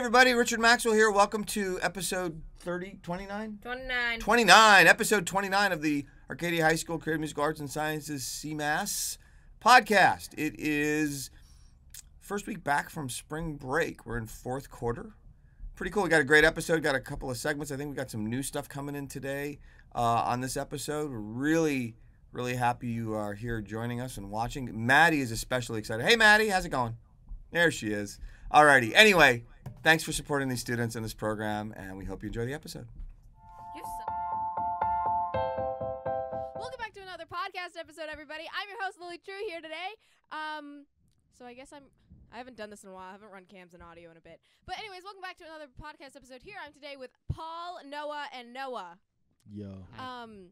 everybody. Richard Maxwell here. Welcome to episode 30, 29? 29. 29, episode 29 of the Arcadia High School Creative Musical Arts and Sciences CMAS podcast. It is first week back from spring break. We're in fourth quarter. Pretty cool. We got a great episode, got a couple of segments. I think we got some new stuff coming in today uh, on this episode. We're really, really happy you are here joining us and watching. Maddie is especially excited. Hey, Maddie, how's it going? There she is. Alrighty. Anyway, thanks for supporting these students in this program, and we hope you enjoy the episode. You're Welcome back to another podcast episode, everybody. I'm your host, Lily Treu, here today. Um, so I guess I'm. I haven't done this in a while. I haven't run cams and audio in a bit. But anyways, welcome back to another podcast episode. Here I'm today with Paul, Noah, and Noah. Yo. Um,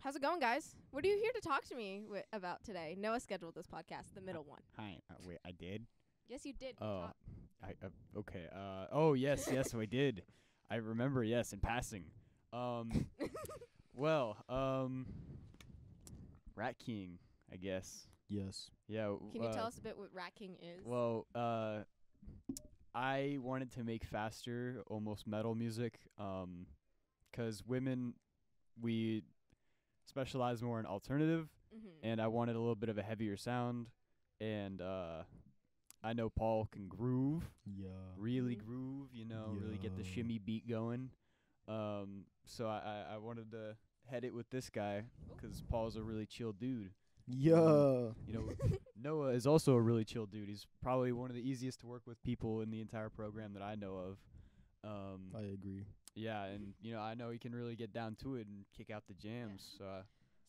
how's it going, guys? What are you here to talk to me wi- about today? Noah scheduled this podcast, the middle one. Hi. Uh, wait, I did. Yes, you did. Oh, Talk- I uh, okay. Uh, oh yes, yes, I did. I remember. Yes, in passing. Um, well, um, Rat King, I guess. Yes. Yeah. w- Can you uh, tell us a bit what Rat King is? Well, uh, I wanted to make faster, almost metal music. Um, cause women, we specialize more in alternative, Mhm. and I wanted a little bit of a heavier sound, and uh, I know Paul can groove. Yeah. really Mhm. groove, you know, really get the shimmy beat going. Um, so I, I, I wanted to head it with this guy 'cause Paul's a really chill dude. Yeah. You know, Noah is also a really chill dude. He's probably one of the easiest to work with people in the entire program that I know of. Um, I agree. yeah, and you know, I know he can really get down to it and kick out the jams. So uh,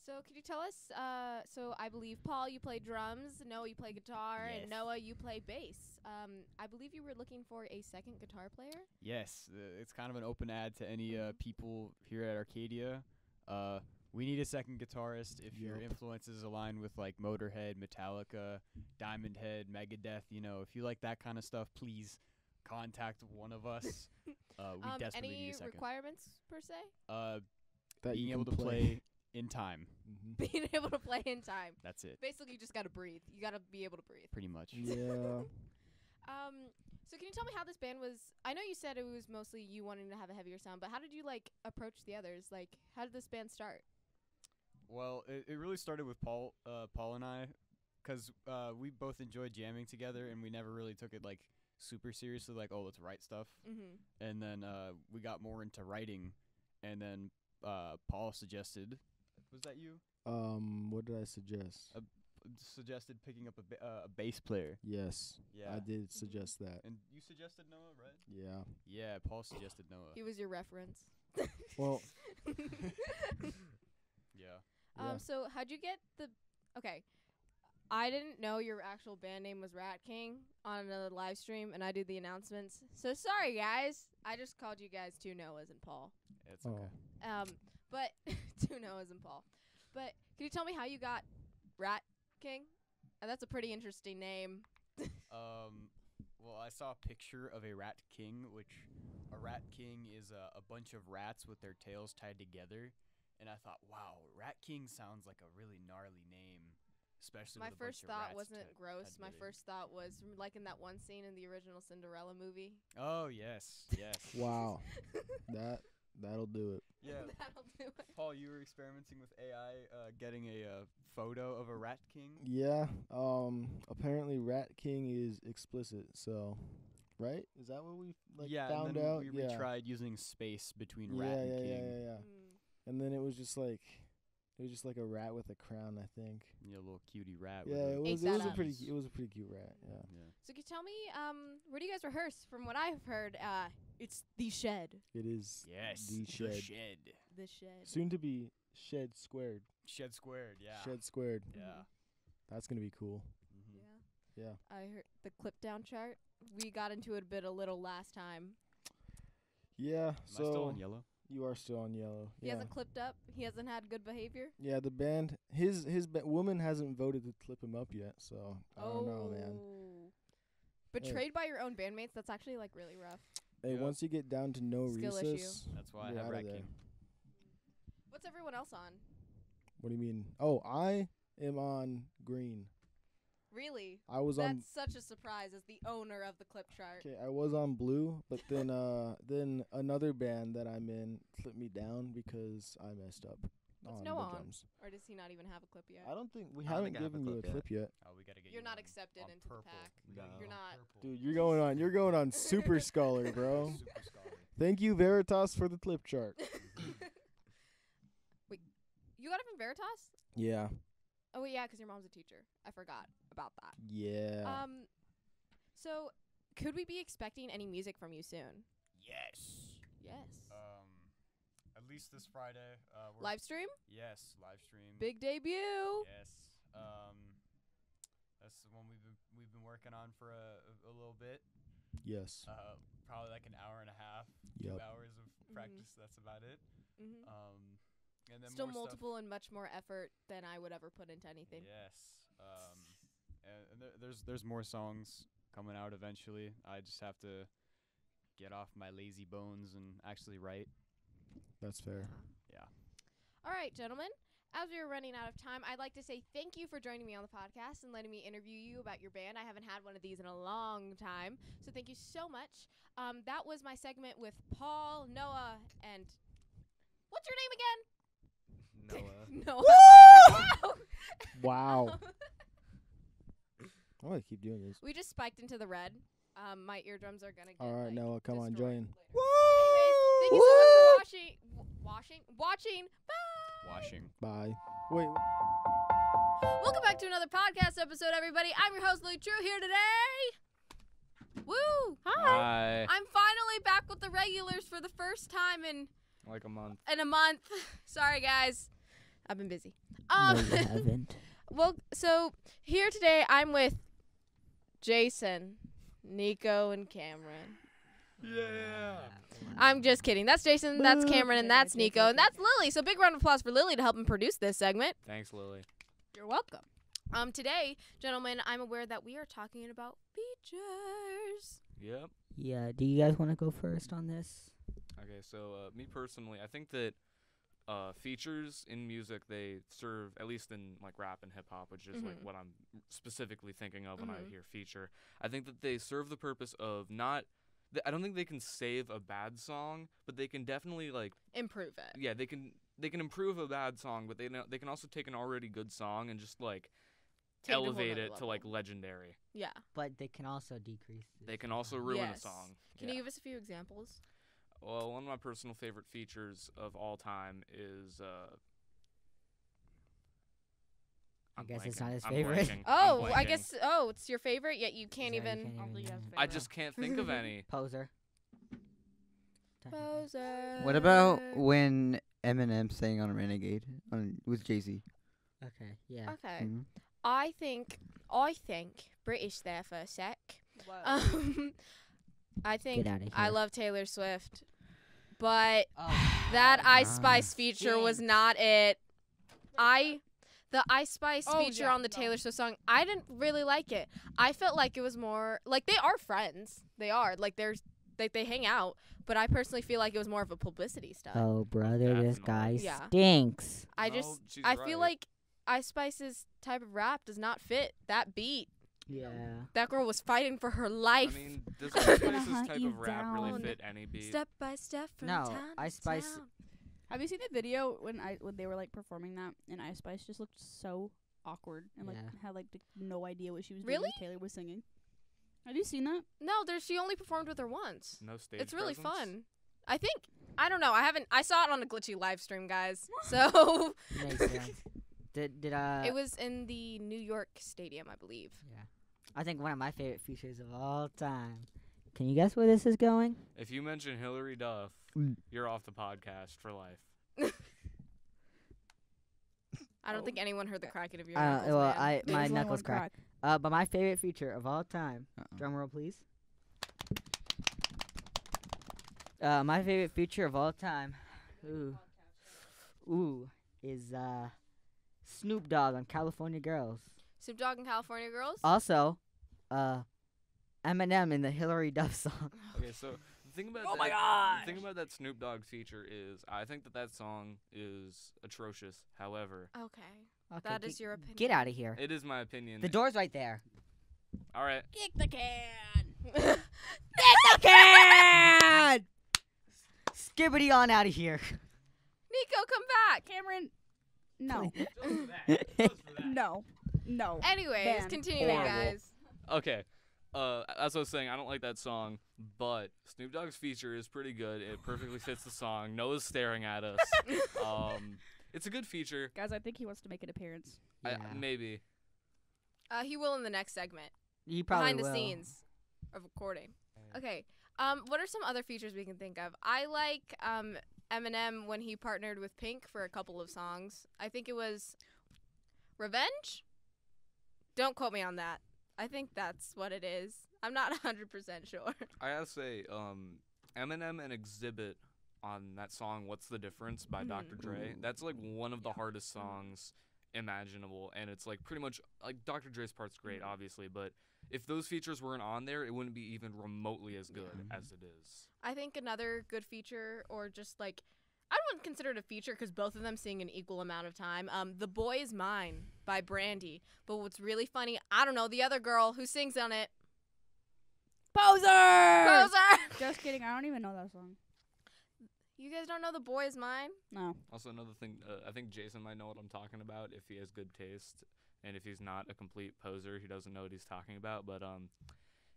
So could you tell us? Uh, so I believe Paul, you play drums. Noah, you play guitar, Yes. and Noah, you play bass. Um, I believe you were looking for a second guitar player. Yes, uh, it's kind of an open ad to any uh, Mhm. people here at Arcadia. Uh, we need a second guitarist. If your influences align with like Motorhead, Metallica, Diamond Head, Megadeth, you know, if you like that kind of stuff, please contact one of us. uh, we um, desperately any need a second. requirements per se? uh, That being you able can to play in time. Mhm. Being able to play in time. That's it, Basically, you just gotta breathe. You gotta be able to breathe. pretty much. yeah. Um, so can you tell me how this band was? I know you said it was mostly you wanting to have a heavier sound, but how did you like approach the others? Like, how did this band start? Well, it, it really started with Paul, uh, Paul and I, 'cause uh, we both enjoyed jamming together, and we never really took it like super seriously. Like, oh, let's write stuff. Mm-hmm. and then uh, we got more into writing, and then uh, Paul suggested, was that you? Um, what did I suggest? Uh, Suggested picking up a, ba- uh, a bass player. yes. Yeah. I did suggest that. And you suggested Noah, right? Yeah. Yeah, Paul suggested Noah. He was your reference. Well, Yeah. Um. Yeah. So how'd you get the? Okay, I didn't know your actual band name was Rat King on another live stream, and I did the announcements. So sorry, guys. I just called you guys two Noahs and Paul. It's oh. okay. Um. But two Noahs and Paul. But can you tell me how you got Rat King? Uh, that's a pretty interesting name. Um, well, I saw a picture of a rat king, which a rat king is a, a bunch of rats with their tails tied together. And I thought, wow, rat king sounds like a really gnarly name, especially My with a bunch first of thought rats wasn't ti- gross. My first thought was like in that one scene in the original Cinderella movie. Oh yes, yes. Wow. that that'll do it. Yeah. That'll do it. Paul, you were experimenting with AI, uh, getting a uh, photo of a rat king. Yeah. Um. Apparently, Rat King is explicit. So, right? Is that what we like yeah, found and then out? we yeah. retried using space between yeah, rat yeah, and yeah, king. yeah, yeah. Mm. And then it was just like, it was just like a rat with a crown. I think. Yeah, a little cutie rat. Yeah, it was. It was a pretty. It was a pretty cute rat. Yeah. Yeah. So can you tell me, um, where do you guys rehearse? From what I've heard, uh, it's the shed. It is. Yes. The shed. shed. The shed. Soon to be shed squared. Shed squared. Yeah. Shed squared. Yeah. That's gonna be cool. hmm Yeah. Yeah. I heard the clip down chart. We got into it a bit a little last time. Yeah. Am I so still on yellow? you are still on yellow. He yeah. hasn't clipped up. He hasn't had good behavior. yeah. The band. His his ba- woman hasn't voted to clip him up yet. So I don't know, man. Oh. Betrayed by your own bandmates. That's actually like really rough. Hey, Yeah. once you get down to no Skill issue. recess, That's why I you're have outta Rat there. What's everyone else on? What do you mean? Oh, I am on green. Really? I was on. That's such a surprise as the owner of the clip chart. Okay, I was on blue, but then uh then another band that I'm in flipped me down because I messed up What's on Noah the on? drums. Or does he not even have a clip yet? I don't think we I don't haven't think I have a given you a clip clip yet. Oh, we gotta get You're you not on- accepted on into purple. the pack. We gotta No. get You're on not. purple. Dude, you're going on. You're going on Super Scholar, bro. Super scholar. Thank you, Veritas, for the clip chart. Wait, you got it from Veritas? Yeah, Oh wait, yeah, 'cause your mom's a teacher. I forgot about that. yeah. Um, so could we be expecting any music from you soon? Yes. Yes. At least this Friday. Uh, we're Live stream, Yes, live stream. big debut. Yes. Um, that's the one we've been we've been working on for a, a, a little bit. yes. Uh, probably like an hour and a half, Yep. two hours of Mhm. practice. That's about it. hmm Um, and then Still more multiple and much more effort than I would ever put into anything. Yes. Um, and, and there, there's there's more songs coming out eventually. I just have to get off my lazy bones and actually write. That's fair. Yeah. All right, gentlemen. As we are running out of time, I'd like to say thank you for joining me on the podcast and letting me interview you about your band. I haven't had one of these in a long time, so thank you so much. Um, that was my segment with Paul, Noah, and what's your name again? Noah. Noah. Wow. I'm gonna keep doing this. we just spiked into the red. Um, my eardrums are gonna get. All right, like, Noah, come on, destroyed join. later. Anyways, thank you so much for watching. W- watching, watching. Bye. Washing. Bye. Wait. Welcome back to another podcast episode, everybody. I'm your host, Lee Treu, here today. Woo! Hi. Hi. I'm finally back with the regulars for the first time in Like a month. in a month. Sorry, guys. I've been busy. Um, haven't. well, so here today, I'm with Jason, Nico, and Cameron. Yeah. I'm just kidding. That's Jason, that's Cameron, and that's Nico, and that's Lily. So big round of applause for Lily to help him produce this segment. Thanks, Lily. You're welcome. Um, today, gentlemen, I'm aware that we are talking about features. Yep. Yeah. Do you guys want to go first on this? Okay, so uh, me personally, I think that uh, features in music they serve at least in like rap and hip hop, which is like Mhm. what I'm specifically thinking of when Mhm. I hear feature. I think that they serve the purpose of not. Th- I don't think they can save a bad song, but they can definitely like Improve it. yeah they can they can improve a bad song, but they know, they can also take an already good song and just like Take it to a whole elevate nother it to like legendary. Yeah. But they can also decrease. the They can also ruin Yes. a song. Can Yeah. you give us a few examples? Well, one of my personal favorite features of all time is. Uh, I I'm guess it's not his I'm favorite. blanking. I'm Oh, I blanking. guess. Oh, it's your favorite, yet you can't Yeah, you even. can't I don't think even- you have I just can't think of any. Poser. Technically. Poser. What about when Eminem sang on Renegade on with Jay Z? Okay. Yeah. Okay. Mm-hmm. I think. I think British there for a sec. Whoa. Um, I think Get out here. I love Taylor Swift, but Oh, that God. Ice Spice feature was not it. I. The Ice Spice Oh, feature yeah, on the no. Taylor Swift song, I didn't really like it. I felt like it was more like they are friends. They are like they're like they hang out, but I personally feel like it was more of a publicity stunt. Oh, brother, this guy Yeah. stinks. I No, just she's I feel like Ice Spice's type of rap does not fit that beat. Yeah. That girl was fighting for her I life. mean, does Gonna Ice Spice's type of rap really fit any beat? Step by step from No, town Ice to Spice- town. Have you seen the video when I when they were like performing that and Ice Spice just looked so awkward and like Yeah. had like d- no idea what she was Really? doing. Taylor was singing. Have you seen that? No, there she only performed with her once. No stage it's really presence? fun. I think I don't know. I haven't. I saw it on a glitchy live stream, guys. So Makes sense. Did did uh? it was in the New York Stadium, I believe. Yeah. I think one of my favorite features of all time. Can you guess where this is going? If you mention Hilary Duff. You're off the podcast for life. I don't think anyone heard the cracking of your Uh, knuckles, well, man. I my was only knuckles one crack. Uh, but my favorite feature of all time. Uh-uh. Drum roll, please. Uh, my favorite feature of all time. Ooh. Ooh, is uh, Snoop Dogg on California Girls. Snoop Dogg and California Girls. Also, uh, Eminem in the Hilary Duff song. Okay, so the thing about Oh that, my gosh! the thing about that Snoop Dogg feature is I think that that song is atrocious. However, okay. Okay, That get- is your opinion. Get out of here. It is my opinion. The door's right there. All right. Kick the can. Kick the can. Skibbity on out of here. Nico, come back. Cameron. No. that. no. No. Anyways, Ban. continuing, Horrible. guys. Okay. Uh, as I was saying, I don't like that song, but Snoop Dogg's feature is pretty good. It perfectly fits the song. Noah's staring at us. um, it's a good feature. Guys, I think he wants to make an appearance. I, Yeah. maybe. Uh, he will in the next segment. You probably behind the will. scenes of recording. Okay. Um, what are some other features we can think of? I like um Eminem when he partnered with Pink for a couple of songs. I think it was Revenge. Don't quote me on that. I think that's what it is. I'm not 100% sure. I gotta say, um, Eminem and Xzibit on that song "What's the Difference" by Dr. Dre. That's like one of the hardest songs imaginable, and it's like pretty much like Dr. Dre's part's great, obviously, but if those features weren't on there, it wouldn't be even remotely as good as it is. I think another good feature, or just like, I don't consider it a feature because both of them sing an equal amount of time. Um, "The Boy Is Mine" by Brandy. But what's really funny, I don't know, the other girl who sings on it, Poser! Poser. Just kidding. I don't even know that song. You guys don't know "The Boy Is Mine"? No. Also, another thing, uh, I think Jason might know what I'm talking about if he has good taste, and if he's not a complete poser, he doesn't know what he's talking about. But um,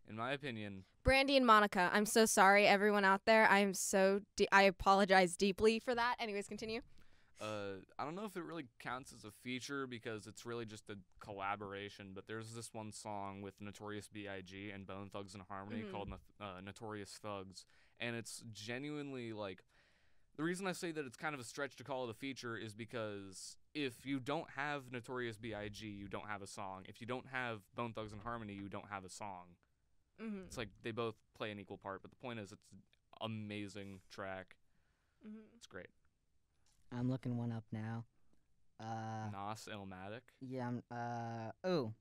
in my opinion, Brandy and Monica. I'm so sorry, everyone out there. I am so. De- I apologize deeply for that. Anyways, continue. Uh, I don't know if it really counts as a feature because it's really just a collaboration. But there's this one song with Notorious B.I.G. and Bone Thugs and Harmony Mhm. called uh, Notorious Thugs, and it's genuinely like. The reason I say that it's kind of a stretch to call it a feature is because if you don't have Notorious B.I.G., you don't have a song. If you don't have Bone Thugs and Harmony, you don't have a song. Mm-hmm. It's like they both play an equal part, but the point is, it's an amazing track. Mm-hmm. It's great. I'm looking one up now. Uh, Nas Illmatic. yeah. I'm, uh, oh,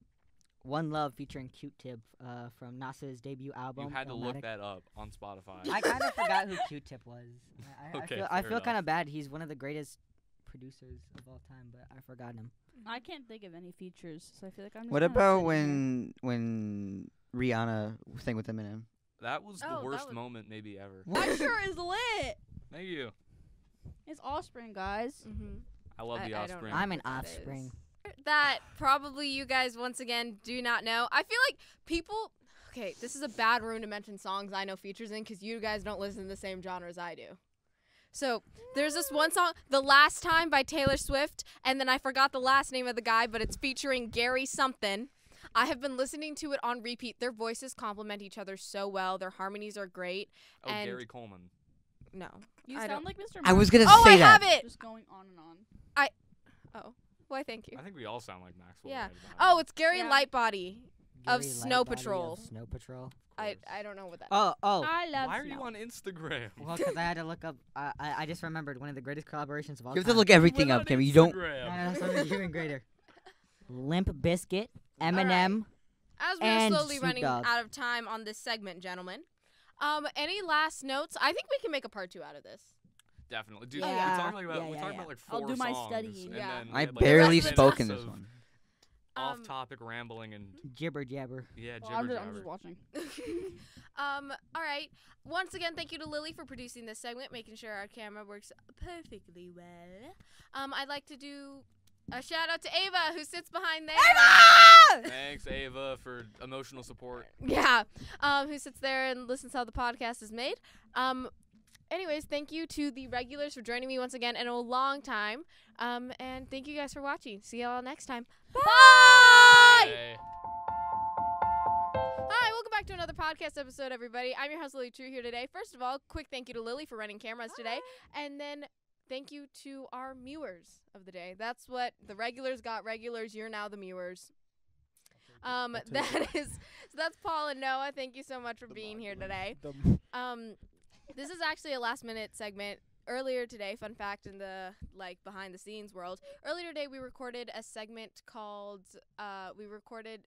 One Love featuring Q-Tip uh, from Nas's debut album. You had to look Illmatic. that up on Spotify. I kind of forgot who Q-Tip was. I, I, Okay, I feel, I fair feel kind of bad. He's one of the greatest producers of all time, but I forgot him. I can't think of any features, so I feel like I'm. Just What kinda about sitting here. when when Rihanna sang with Eminem? that was Oh, the that worst was- moment maybe ever. That sure is lit. Thank you. It's Offspring, guys. Mm-hmm. I love I- the I don't Offspring. know. I'm an what offspring. That probably you guys once again do not know. I feel like people. Okay, this is a bad room to mention songs I know features in because you guys don't listen to the same genre as I do. So there's this one song, "The Last Time" by Taylor Swift, and then I forgot the last name of the guy, but it's featuring Gary something. I have been listening to it on repeat. Their voices complement each other so well. Their harmonies are great. oh, and- Gary Coleman. No. You I sound don't- like Mr. I was gonna Oh, say I that. have it. Just going on and on. I Oh, why? Thank you. I think we all sound like Maxwell. Yeah. right about Oh, it's Gary Yeah. Lightbody. Of Gary Snow Lightbody Patrol. Of Snow Patrol. now, of I course. I don't know what that. Oh, oh. I love Why are you snow. on Instagram? Well, because I had to look up. I I I just remembered one of the greatest collaborations of all time. You have time. to look everything Went up, on Kim. You don't. Instagram. No, no, something even greater. Limp Bizkit, right. Eminem. As we're and slowly Snoop running Dogg. out of time on this segment, gentlemen, um, any last notes? I think we can make a part two out of this. Definitely, dude. Yeah. We're talking about Yeah, we're yeah, talking yeah. about like I'll do my songs, studying. and Yeah. then I had, like, barely spoke in this one. Um, Off-topic rambling and Jibber jabber. yeah, Well, I'm, jibber just, I'm just watching. um, all right. Once again, thank you to Lily for producing this segment, making sure our camera works perfectly well. Um, I'd like to do a shout out to Ava who sits behind there. Ava! Thanks, Ava, for emotional support. Yeah. Um, who sits there and listens how the podcast is made. Um, anyways, thank you to the regulars for joining me once again in a long time. Um, and thank you guys for watching. See y'all next time. Bye. Hey. Hi, welcome back to another podcast episode, everybody. I'm your host, Lily Treu, here today. First of all, quick thank you to Lily for running cameras today. And then thank you to our mewers of the day. That's what the regulars got regulars. You're now the mewers. Um, that is, so that's Paul and Noah. Thank you so much for The being here today. Um, this is actually a last minute segment. Earlier today, fun fact in the like behind the scenes world. Earlier today, we recorded a segment called. Uh, we recorded.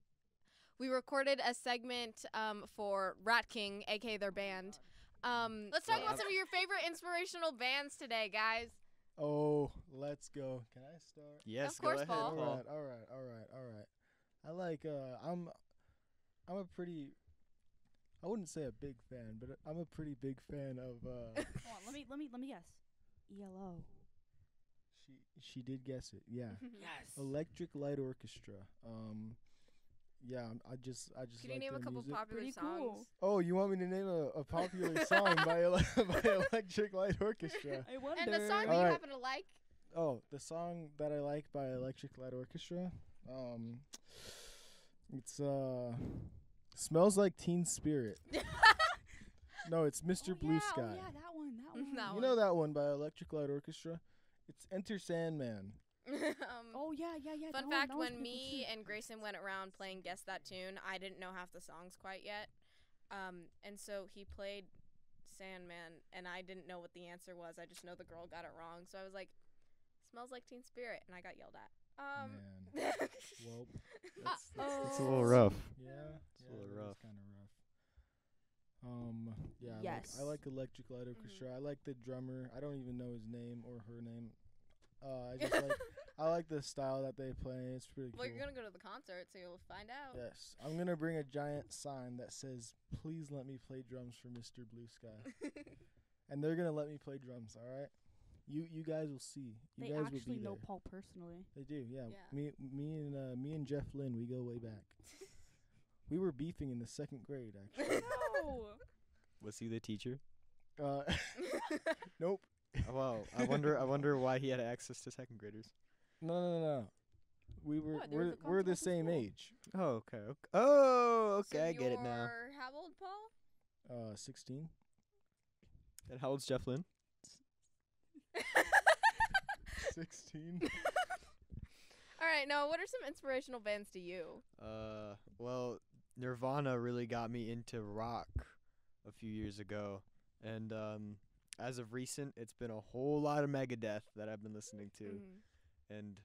We recorded a segment um, for Rat King, aka their band. Um, let's talk about some of your favorite inspirational bands today, guys. Oh, let's go. Can I start? Yes, Of course, go ahead, Paul. All Paul. right, all right, all right, all right. I like. Uh, I'm. I'm a pretty. I wouldn't say a big fan, but I'm a pretty big fan of. Uh, Hold on, let me let me let me guess. E ELO. she she did guess it. Yeah. Yes. Electric Light Orchestra. Um. Yeah, I'm- I just I just Can you name a couple music. popular Pretty songs? cool. Oh, you want me to name a, a popular song by ele- by Electric Light Orchestra? I wonder. And the song that you Alright. happen to like? Oh, the song that I like by Electric Light Orchestra. Um, it's uh, smells like Teen Spirit. no, it's Mr. oh, Blue yeah, Sky. Oh yeah, that one. That one. That you know that one by Electric Light Orchestra? It's Enter Sandman. um, Oh yeah, yeah, yeah. Fun that one- fact: when me too. and Grayson went around playing guess that tune, I didn't know half the songs quite yet, um, and so he played Sandman, and I didn't know what the answer was. I just know the girl got it wrong, so I was like, "Smells like Teen Spirit," and I got yelled at. Um, Man. Well, that's, that's, It's a little rough. yeah, It's a little rough. kind of rough. Um, yeah, I Yes. like, I like Electric Light Orchestra. I like the drummer. I don't even know his name or her name. Uh, I just like I like the style that they play. It's pretty cool. well, cool. you're gonna go to the concert, so you'll find out. Yes, I'm gonna bring a giant sign that says, "Please let me play drums for Mr. Blue Sky," and they're gonna let me play drums. All right, you you guys will see. You they guys actually will be know there. Paul personally. They do, yeah. Yeah. Me me and uh, me and Jeff Lynne, we go way back. we were beefing in the second grade, actually. no. Was he the teacher? uh, nope. Wow. I wonder. I wonder why he had access to second graders. No, no, no, no. We were What, there was we're a we're the same school? age. Oh, okay. ok- Oh, So okay. I get it now. you're How old, Paul? Uh, sixteen. And how old's Jeff Lynne? Sixteen. All right, now what are some inspirational bands to you? Uh, well, Nirvana really got me into rock a few years ago, and um, as of recent, it's been a whole lot of Megadeth that I've been listening to, Mhm. and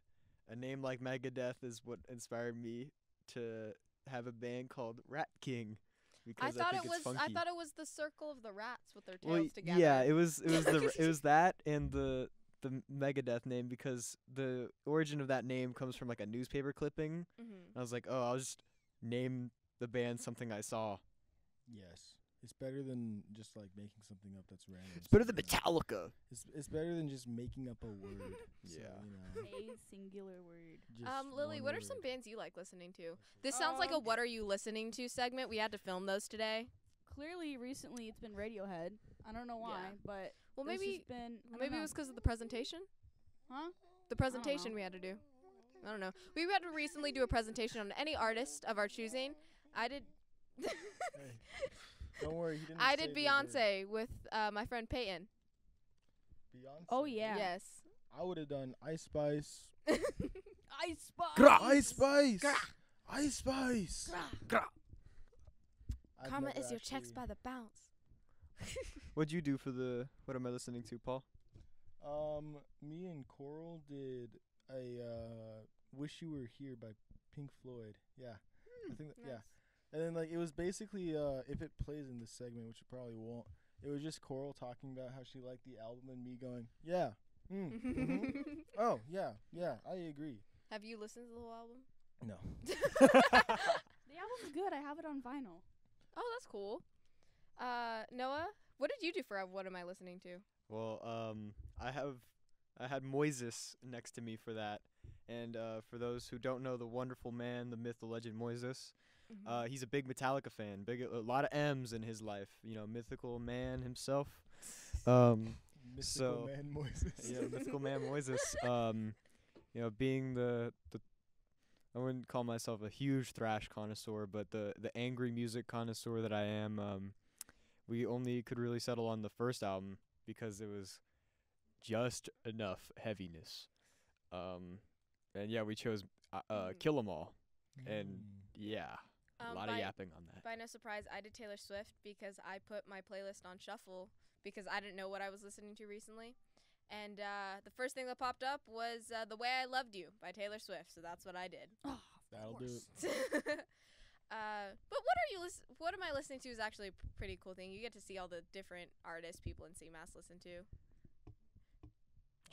a name like Megadeth is what inspired me to have a band called Rat King. I Because thought think it it's was. I thought it was the circle of the rats with their tails Well, together. Yeah, it was it was the it was that and the the Megadeth name because the origin of that name comes from like a newspaper clipping. Mhm. And I was like, oh, I'll just name the band something I saw. yes, it's better than just like making something up that's random. It's better than. Metallica. It's it's better than just making up a word. so, Yeah. you know. a singular word. Just Um, Lily, one what are some bands you like listening to? This sounds like a Um, "What are you listening to?" segment. We had to film those today. Clearly, recently it's been Radiohead. I don't know why, Yeah. but Well, there's maybe just been. I well, don't maybe it know. was because of the presentation. Huh? The presentation we had to do. I don't know. We had to recently do a presentation on any artist of our choosing. I did. Hey, don't worry, he didn't. I did the word. Beyonce with uh, my friend Peyton. Beyonce. Oh yeah. Yes. I would have done Ice Spice. Ice Spice. Ice Spice. Ice Spice. I've Karma is your checks by the bounce. What'd you do for the? What am I listening to, Paul? Um, me and Coral did a uh, "Wish You Were Here" by Pink Floyd. Yeah, I think that, yeah. Nice. And then like it was basically uh, if it plays in this segment, which it probably won't. It was just Coral talking about how she liked the album and me going, "Yeah, mm, mhm. oh yeah, yeah, I agree." Have you listened to the whole album? No. The album's good. I have it on vinyl. Oh, that's cool. Uh, Noah, what did you do for uh, What Am I Listening to? Well, um, I have I had Moises next to me for that, and uh, for those who don't know the wonderful man, the myth, the legend, Moises, Mm-hmm. uh, he's a big Metallica fan. Big a lot of M's in his life. You know, mythical man himself. Um, Mystical So, man Moises. yeah, mythical man Moises. Um, you know, being the the I wouldn't call myself a huge thrash connoisseur, but the the angry music connoisseur that I am, um, we only could really settle on the first album because it was just enough heaviness. Um, and yeah, we chose uh, uh Mm. Kill 'Em All, and Mm. Yeah, a Um, lot by, of yapping on that. by no surprise, I did Taylor Swift because I put my playlist on shuffle because I didn't know what I was listening to recently. And uh, the first thing that popped up was uh, "The Way I Loved You" by Taylor Swift. So that's what I did. Oh, That'll do it. uh, but what are you lis- What am I listening to? Is actually a p- pretty cool thing. You get to see all the different artists people in CMAS listen to.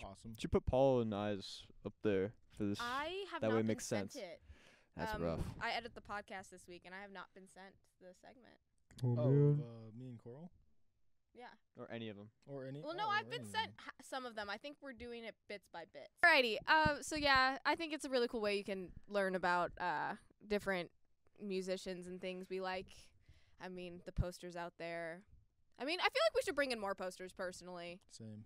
Awesome. Should put Paul and I's up there for this. I have that not way been makes sense. it. That's um, rough. I edit the podcast this week, and I have not been sent the segment. Oh, of, uh, me and Coral Yeah. Or any of them. or any. Well, no, oh, I've been sent them. ha- some of them. I think we're doing it bits by bits. Alrighty. Um. So yeah, I think it's a really cool way you can learn about uh different musicians and things we like. I mean, the posters out there. I mean, I feel like we should bring in more posters personally. Same.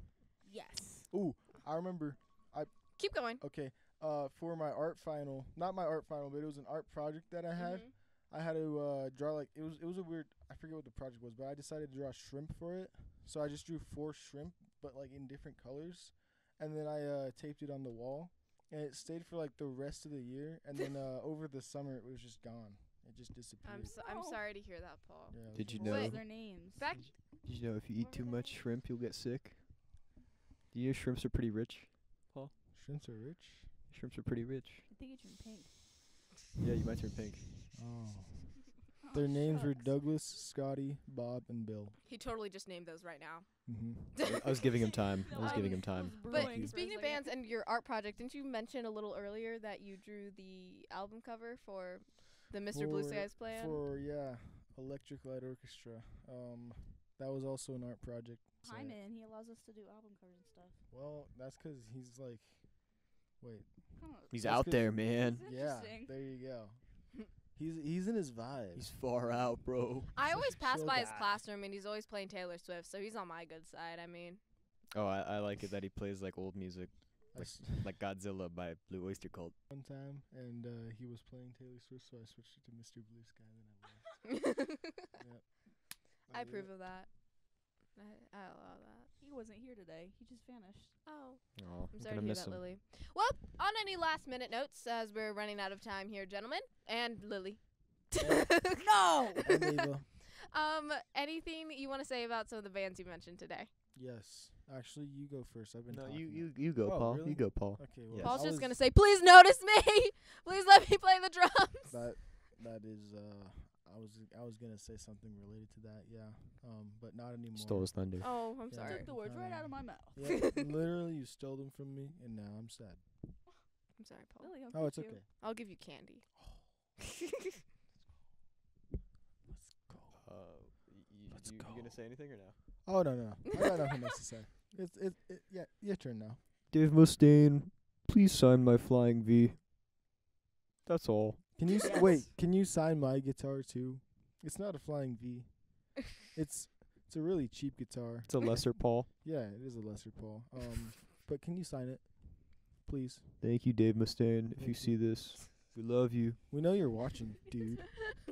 Yes. Ooh, I remember. I keep going. Okay. Uh, for my art final, not my art final, but it was an art project that I had. Mhm. I had to uh, draw like it was it was a weird I forget what the project was, but I decided to draw shrimp for it. So I just drew four shrimp, but like in different colors, and then I uh, taped it on the wall, and it stayed for like the rest of the year. And then uh, over the summer, it was just gone. It just disappeared. I'm so, I'm sorry to hear that, Paul. Yeah, Did you know- What their names? Back. Did you know if you eat too much shrimp, you'll get sick? Do you know shrimps are pretty rich? Paul? Shrimps are rich. Shrimps are pretty rich. I think you turn pink. Yeah, you might turn pink. Oh. Oh, Their names were. Douglas, Scotty, Bob, and Bill. He totally just named those right now. Mm-hmm. I was giving him time. I was giving him time. But Brewing for a speaking of bands and your art project, didn't you mention a little earlier that you drew the album cover for the Mr. Blue For- Skies plan? For yeah, Electric Light Orchestra. Um, that was also an art project. so- Hyman, he allows us to do album covers and stuff. Well, that's 'cause he's like, wait, Kinda- He's That's out good. there, man. It's yeah, there you go. he's he's in his vibe. He's far out, bro. I always pass chill by his classroom and he's always playing Taylor Swift, so he's on my good side. I mean, Oh, I, I like it that he plays like old music, I s- like Godzilla by Blue Oyster Cult. one time, and uh, he was playing Taylor Swift, so I switched it to Mr. Blue Sky. Then I left. Yep. I approve of that. I, I allow that. He wasn't here today. He just vanished. Oh, Oh, I'm I'm sorry to gonna hear miss that, him. Lily. Well, on any last minute notes, as we're running out of time here, gentlemen, and Lily. No. Um, anything you want to say about some of the bands you mentioned today? Yes, actually, you go first. I've been. No, talking. you you you go, Oh, Paul. really? You go, Paul. Okay. Well, Yes. Paul's I just gonna say, "Please notice me. Please let me play the drums." That that is. Uh, I was I was gonna say something related to that. Yeah. Um, but not anymore. Stole his thunder. oh, I'm Yeah. sorry. Took the words right out of my mouth. Yeah, literally, you stole them from me, and now I'm sad. I'm sorry, Paul. Lily, I'll Oh, it's you. okay. I'll give you candy. Uh, y- y- Let's you, go. you gonna say anything or no? Oh no no, I got nothing else to say. It's it, it yeah your turn now. Dave Mustaine, please sign my Flying V. That's all. Can you s wait? Can you sign my guitar too? It's not a flying V. It's it's a really cheap guitar. It's a lesser Paul. Yeah, it is a lesser Paul. Um, but can you sign it, please? Thank you, Dave Mustaine. If you Thank see this, we love you. We know you're watching, dude.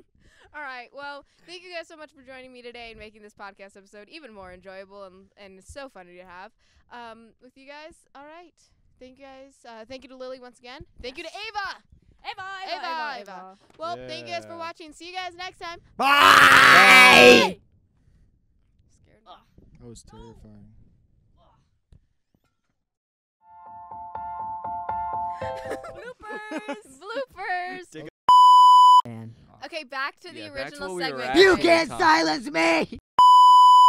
All right. Well, thank you guys so much for joining me today and making this podcast episode even more enjoyable and and so funny to have um, with you guys. All right. Thank you guys. Uh, thank you to Lily once again. Thank you to Ava. Ava, Ava, Ava, Ava, Ava. Ava. Well, thank you guys for watching. See you guys next time. Bye. Scared me. That was terrifying. Bloopers. Bloopers. Man. Okay, back to the Yeah, back to original what we segment. You can't Tom. silence me!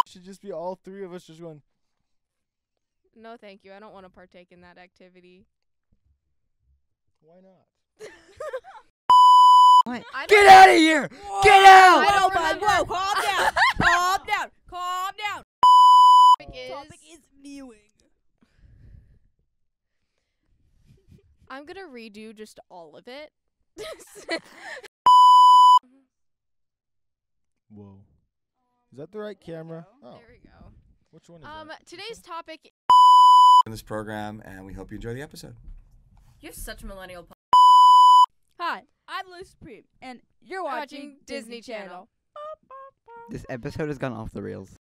Should just be all three of us just going. No, thank you. I don't want to partake in that activity. Why not? What? I Get don't- out of here! Get out! I don't Whoa, bud, remember. whoa, calm down. calm down. Calm down. Topic is, Topic is viewing. I'm gonna redo just all of it. Whoa. Is that the right camera? Oh, There we go. which one is Um, that? today's topic. In this program, and we hope you enjoy the episode. You're such a millennial. Hi, I'm Lily Supreme, and you're watching, Watching Disney Channel. This episode has gone off the rails.